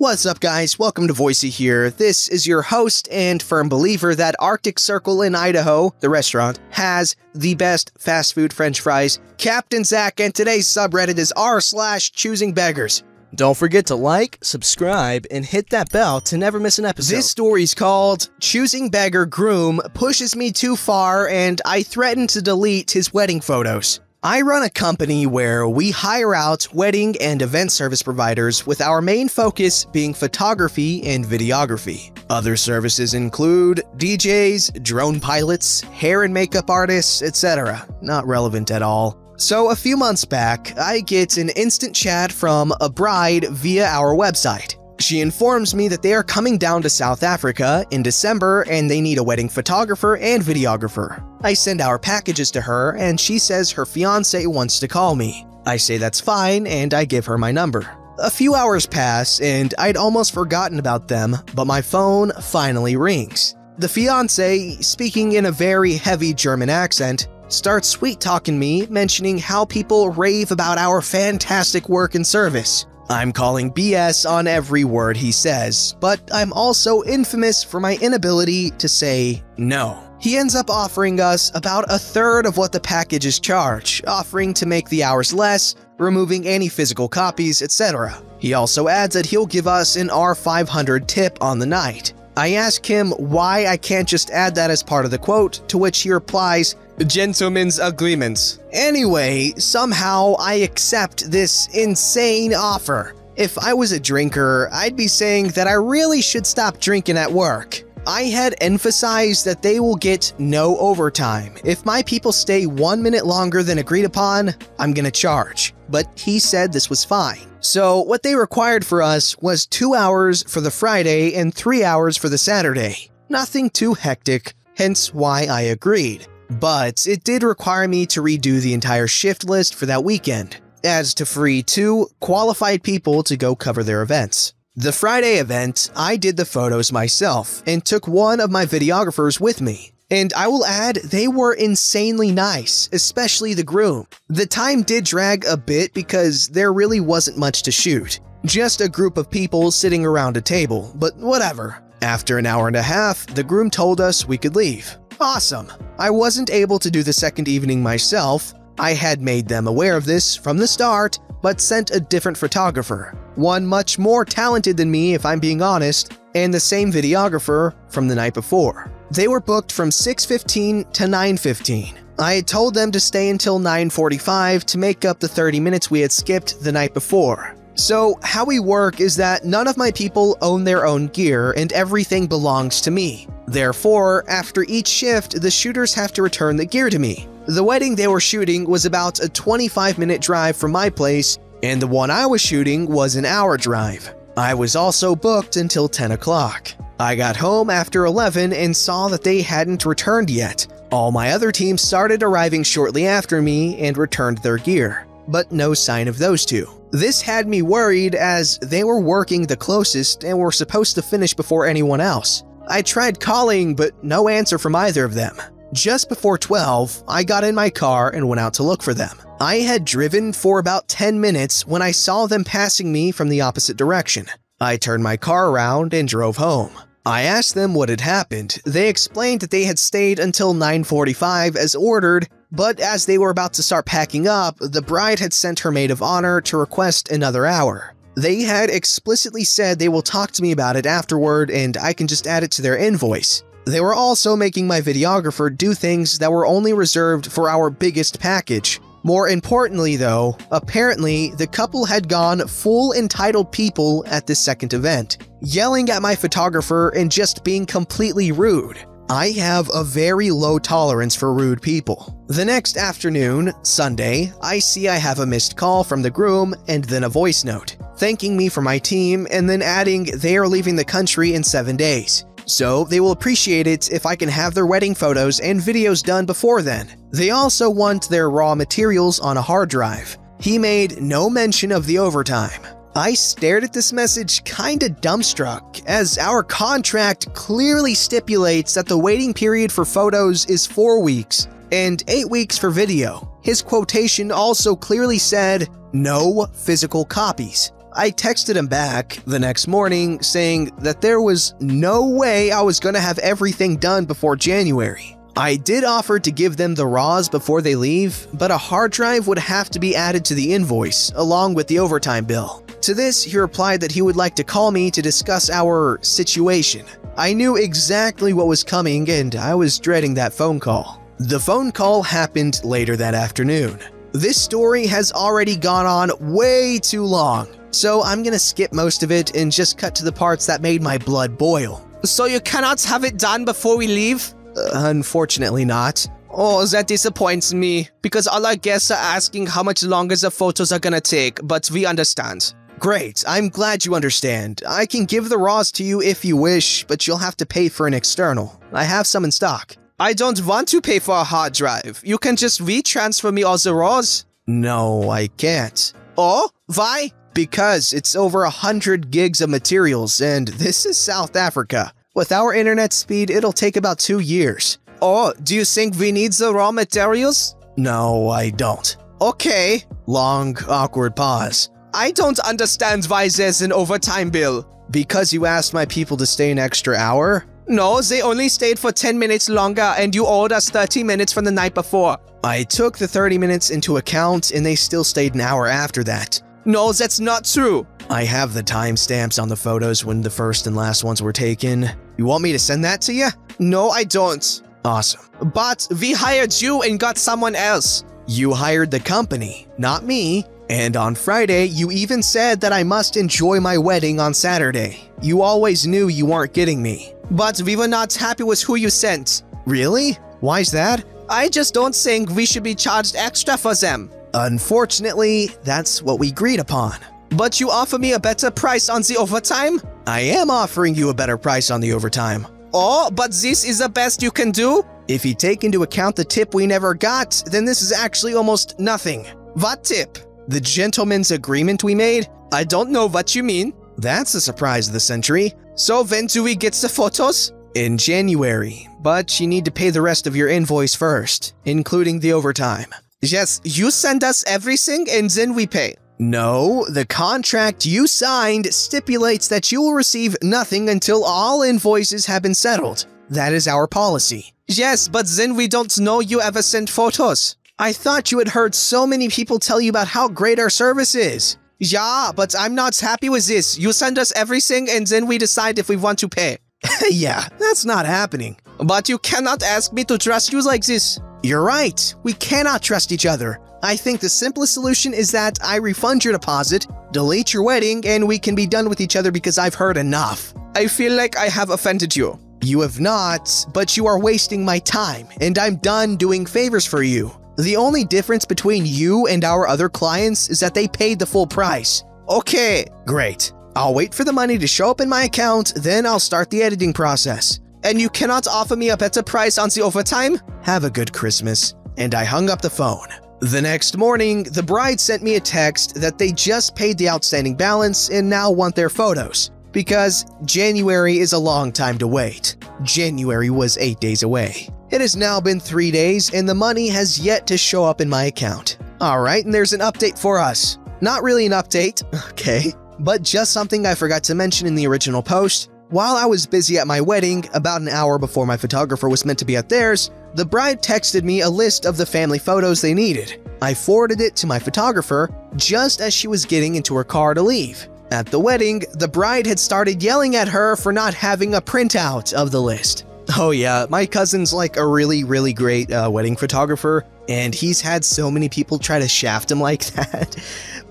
What's up, guys? Welcome to Voicey here. This is your host and firm believer that Arctic Circle in Idaho, the restaurant, has the best fast food french fries. Captain Zach, and today's subreddit is r slash choosing beggars. Don't forget to like, subscribe, and hit that bell to never miss an episode. This story's called Choosing Beggar Groom Pushes Me Too Far and I Threaten to Delete His Wedding Photos. I run a company where we hire out wedding and event service providers with our main focus being photography and videography. Other services include DJs, drone pilots, hair and makeup artists, etc. Not relevant at all. So a few months back, I get an instant chat from a bride via our website. She informs me that they are coming down to South Africa in December and they need a wedding photographer and videographer. I send our packages to her and she says her fiance wants to call me. I say that's fine and I give her my number. A few hours pass and I'd almost forgotten about them, but my phone finally rings. The fiance, speaking in a very heavy German accent, starts sweet talking me, mentioning how people rave about our fantastic work and service. I'm calling BS on every word he says, but I'm also infamous for my inability to say no. He ends up offering us about a third of what the packages charge, offering to make the hours less, removing any physical copies, etc. He also adds that he'll give us an R500 tip on the night. I ask him why I can't just add that as part of the quote, to which he replies, Gentlemen's agreements. Anyway, somehow I accept this insane offer. If I was a drinker, I'd be saying that I really should stop drinking at work. I had emphasized that they will get no overtime. If my people stay one minute longer than agreed upon, I'm gonna charge. But he said this was fine. So, what they required for us was two hours for the Friday and three hours for the Saturday. Nothing too hectic, hence why I agreed. But it did require me to redo the entire shift list for that weekend, as to free two qualified people to go cover their events. The Friday event, I did the photos myself and took one of my videographers with me. And I will add, they were insanely nice, especially the groom. The time did drag a bit because there really wasn't much to shoot. Just a group of people sitting around a table, but whatever. After an hour and a half, the groom told us we could leave. Awesome. I wasn't able to do the second evening myself. I had made them aware of this from the start, but sent a different photographer. One much more talented than me, if I'm being honest, and the same videographer from the night before. They were booked from 6.15 to 9.15. I had told them to stay until 9.45 to make up the 30 minutes we had skipped the night before. So, how we work is that none of my people own their own gear and everything belongs to me. Therefore, after each shift, the shooters have to return the gear to me. The wedding they were shooting was about a 25 minute drive from my place, and the one I was shooting was an hour drive. I was also booked until 10 o'clock. I got home after 11 and saw that they hadn't returned yet. All my other teams started arriving shortly after me and returned their gear, but no sign of those two. This had me worried as they were working the closest and were supposed to finish before anyone else. I tried calling, but no answer from either of them. Just before 12, I got in my car and went out to look for them. I had driven for about 10 minutes when I saw them passing me from the opposite direction. I turned my car around and drove home. I asked them what had happened. They explained that they had stayed until 9:45 as ordered, but as they were about to start packing up, the bride had sent her maid of honor to request another hour. They had explicitly said they will talk to me about it afterward and I can just add it to their invoice. They were also making my videographer do things that were only reserved for our biggest package. More importantly, though, apparently the couple had gone full entitled people at this second event, yelling at my photographer and just being completely rude. I have a very low tolerance for rude people. The next afternoon, Sunday, I see I have a missed call from the groom and then a voice note, thanking me for my team and then adding they are leaving the country in seven days so they will appreciate it if I can have their wedding photos and videos done before then. They also want their raw materials on a hard drive. He made no mention of the overtime. I stared at this message kinda dumbstruck, as our contract clearly stipulates that the waiting period for photos is 4 weeks and 8 weeks for video. His quotation also clearly said, no physical copies. I texted him back the next morning saying that there was no way I was going to have everything done before January. I did offer to give them the raws before they leave, but a hard drive would have to be added to the invoice, along with the overtime bill. To this, he replied that he would like to call me to discuss our situation. I knew exactly what was coming and I was dreading that phone call. The phone call happened later that afternoon. This story has already gone on way too long, so I'm gonna skip most of it and just cut to the parts that made my blood boil. So you cannot have it done before we leave? Uh, unfortunately not. Oh, that disappoints me, because all our guests are asking how much longer the photos are gonna take, but we understand. Great, I'm glad you understand. I can give the raws to you if you wish, but you'll have to pay for an external. I have some in stock. I don't want to pay for a hard drive. You can just retransfer me all the raws. No, I can't. Oh, why? Because it's over a hundred gigs of materials, and this is South Africa. With our internet speed, it'll take about two years. Oh, do you think we need the raw materials? No, I don't. Okay. Long, awkward pause. I don't understand why there's an overtime bill. Because you asked my people to stay an extra hour? No, they only stayed for 10 minutes longer and you owed us 30 minutes from the night before. I took the 30 minutes into account and they still stayed an hour after that. No, that's not true. I have the timestamps on the photos when the first and last ones were taken. You want me to send that to you? No, I don't. Awesome. But we hired you and got someone else. You hired the company, not me. And on Friday, you even said that I must enjoy my wedding on Saturday. You always knew you weren't getting me. But we were not happy with who you sent. Really? Why's that? I just don't think we should be charged extra for them. Unfortunately, that's what we agreed upon. But you offer me a better price on the overtime? I am offering you a better price on the overtime. Oh, but this is the best you can do? If you take into account the tip we never got, then this is actually almost nothing. What tip? The gentleman's agreement we made? I don't know what you mean. That's the surprise of the century. So when do we get the photos? In January, but you need to pay the rest of your invoice first, including the overtime. Yes, you send us everything and then we pay. No, the contract you signed stipulates that you will receive nothing until all invoices have been settled. That is our policy. Yes, but then we don't know you ever sent photos. I thought you had heard so many people tell you about how great our service is. Yeah, but I'm not happy with this. You send us everything and then we decide if we want to pay. yeah, that's not happening. But you cannot ask me to trust you like this. You're right. We cannot trust each other. I think the simplest solution is that I refund your deposit, delete your wedding, and we can be done with each other because I've heard enough. I feel like I have offended you. You have not, but you are wasting my time, and I'm done doing favors for you. The only difference between you and our other clients is that they paid the full price. Okay, great. I'll wait for the money to show up in my account, then I'll start the editing process. And you cannot offer me a better price on the overtime? Have a good Christmas. And I hung up the phone. The next morning, the bride sent me a text that they just paid the outstanding balance and now want their photos. Because January is a long time to wait. January was 8 days away. It has now been 3 days and the money has yet to show up in my account. Alright, and there's an update for us. Not really an update, okay, but just something I forgot to mention in the original post. While I was busy at my wedding, about an hour before my photographer was meant to be at theirs, the bride texted me a list of the family photos they needed. I forwarded it to my photographer just as she was getting into her car to leave. At the wedding, the bride had started yelling at her for not having a printout of the list. Oh yeah, my cousin's like a really, really great uh, wedding photographer, and he's had so many people try to shaft him like that,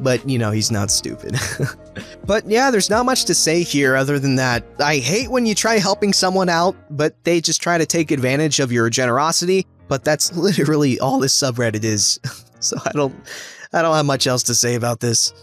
but you know, he's not stupid. but yeah, there's not much to say here other than that. I hate when you try helping someone out, but they just try to take advantage of your generosity, but that's literally all this subreddit is. so I don't I don't have much else to say about this.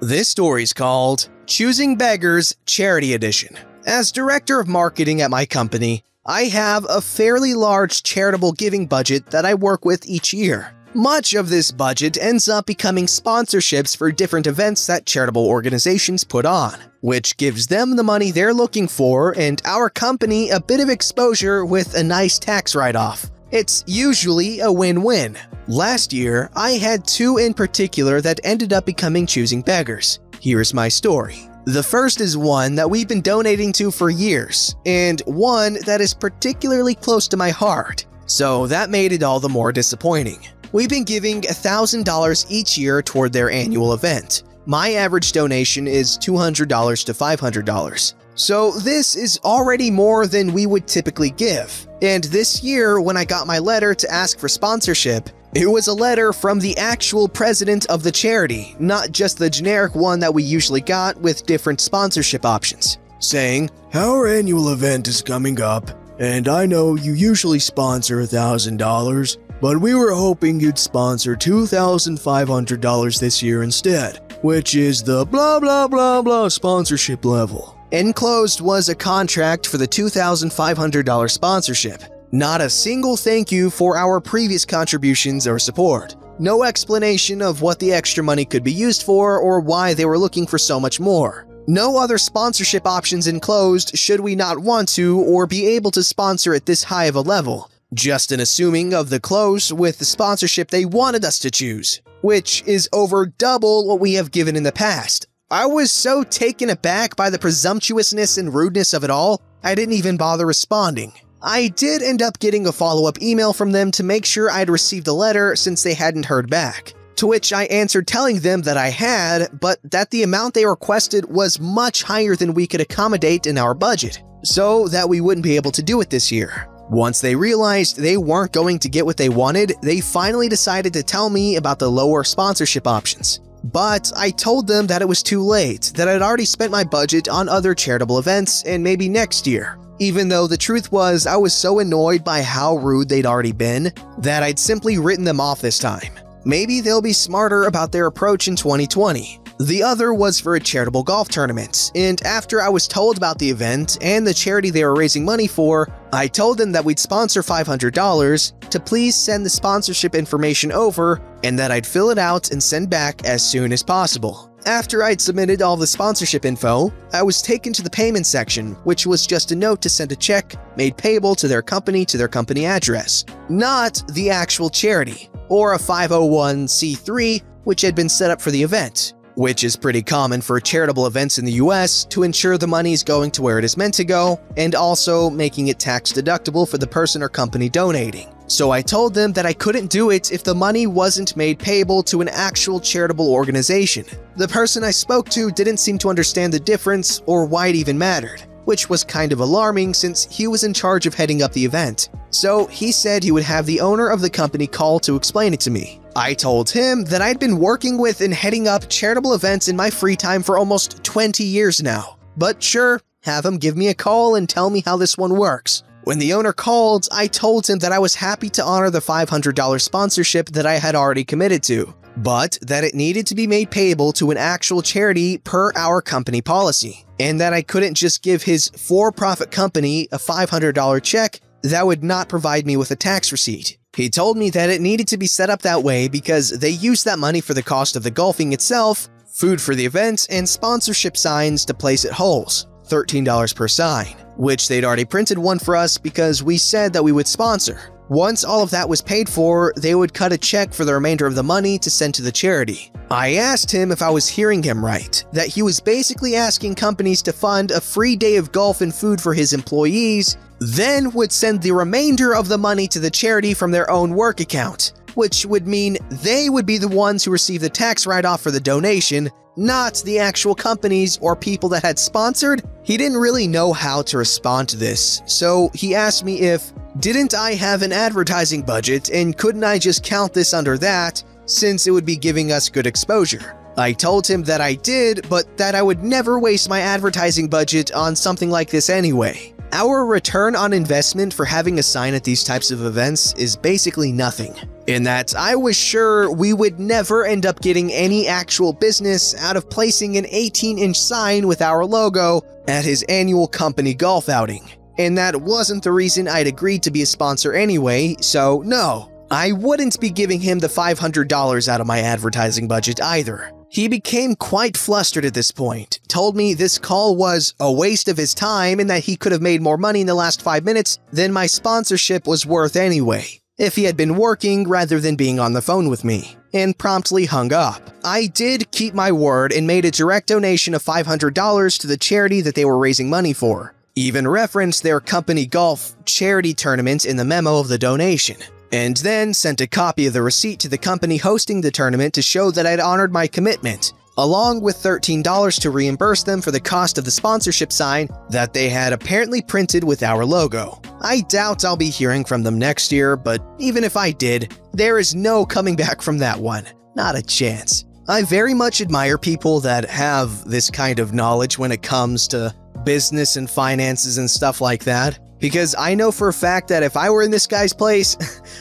This story's called Choosing Beggars Charity Edition. As director of marketing at my company, I have a fairly large charitable giving budget that I work with each year. Much of this budget ends up becoming sponsorships for different events that charitable organizations put on, which gives them the money they're looking for and our company a bit of exposure with a nice tax write off. It's usually a win win. Last year, I had two in particular that ended up becoming choosing beggars. Here's my story. The first is one that we've been donating to for years, and one that is particularly close to my heart, so that made it all the more disappointing. We've been giving $1,000 each year toward their annual event. My average donation is $200 to $500. So this is already more than we would typically give. And this year, when I got my letter to ask for sponsorship, it was a letter from the actual president of the charity, not just the generic one that we usually got with different sponsorship options, saying, Our annual event is coming up, and I know you usually sponsor $1,000, but we were hoping you'd sponsor $2,500 this year instead, which is the blah blah blah blah sponsorship level. Enclosed was a contract for the $2,500 sponsorship. Not a single thank you for our previous contributions or support. No explanation of what the extra money could be used for or why they were looking for so much more. No other sponsorship options enclosed should we not want to or be able to sponsor at this high of a level. Just an assuming of the close with the sponsorship they wanted us to choose, which is over double what we have given in the past. I was so taken aback by the presumptuousness and rudeness of it all, I didn't even bother responding. I did end up getting a follow up email from them to make sure I'd received a letter since they hadn't heard back. To which I answered telling them that I had, but that the amount they requested was much higher than we could accommodate in our budget, so that we wouldn't be able to do it this year. Once they realized they weren't going to get what they wanted, they finally decided to tell me about the lower sponsorship options. But I told them that it was too late, that I'd already spent my budget on other charitable events and maybe next year even though the truth was I was so annoyed by how rude they'd already been that I'd simply written them off this time. Maybe they'll be smarter about their approach in 2020. The other was for a charitable golf tournament, and after I was told about the event and the charity they were raising money for, I told them that we'd sponsor $500 to please send the sponsorship information over and that I'd fill it out and send back as soon as possible. After I'd submitted all the sponsorship info, I was taken to the payment section, which was just a note to send a check made payable to their company to their company address, not the actual charity, or a 501c3 which had been set up for the event, which is pretty common for charitable events in the US to ensure the money is going to where it is meant to go and also making it tax deductible for the person or company donating. So I told them that I couldn't do it if the money wasn't made payable to an actual charitable organization. The person I spoke to didn't seem to understand the difference or why it even mattered, which was kind of alarming since he was in charge of heading up the event. So he said he would have the owner of the company call to explain it to me. I told him that I'd been working with and heading up charitable events in my free time for almost 20 years now. But sure, have him give me a call and tell me how this one works. When the owner called, I told him that I was happy to honor the $500 sponsorship that I had already committed to, but that it needed to be made payable to an actual charity per our company policy, and that I couldn't just give his for profit company a $500 check that would not provide me with a tax receipt. He told me that it needed to be set up that way because they used that money for the cost of the golfing itself, food for the event, and sponsorship signs to place at holes, $13 per sign which they'd already printed one for us because we said that we would sponsor. Once all of that was paid for, they would cut a check for the remainder of the money to send to the charity. I asked him if I was hearing him right, that he was basically asking companies to fund a free day of golf and food for his employees, then would send the remainder of the money to the charity from their own work account, which would mean they would be the ones who receive the tax write off for the donation, not the actual companies or people that had sponsored, he didn't really know how to respond to this, so he asked me if, didn't I have an advertising budget and couldn't I just count this under that since it would be giving us good exposure? I told him that I did, but that I would never waste my advertising budget on something like this anyway. Our return on investment for having a sign at these types of events is basically nothing. In that, I was sure we would never end up getting any actual business out of placing an 18 inch sign with our logo at his annual company golf outing. And that wasn't the reason I'd agreed to be a sponsor anyway, so no, I wouldn't be giving him the $500 out of my advertising budget either. He became quite flustered at this point, told me this call was a waste of his time and that he could have made more money in the last five minutes than my sponsorship was worth anyway. if he had been working rather than being on the phone with me, and promptly hung up. I did keep my word and made a direct donation of $500 to the charity that they were raising money for. Even referenced their company golf charity tournament in the memo of the donation. And then sent a copy of the receipt to the company hosting the tournament to show that I'd honored my commitment, along with $13 to reimburse them for the cost of the sponsorship sign that they had apparently printed with our logo. I doubt I'll be hearing from them next year, but even if I did, there is no coming back from that one. Not a chance. I very much admire people that have this kind of knowledge when it comes to business and finances and stuff like that. Because I know for a fact that if I were in this guy's place,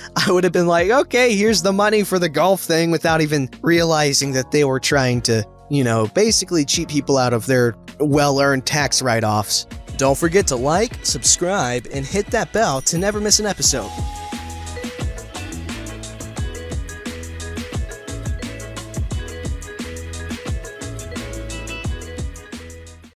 I would have been like, okay, here's the money for the golf thing without even realizing that they were trying to, you know, basically cheat people out of their well earned tax write offs. Don't forget to like, subscribe, and hit that bell to never miss an episode.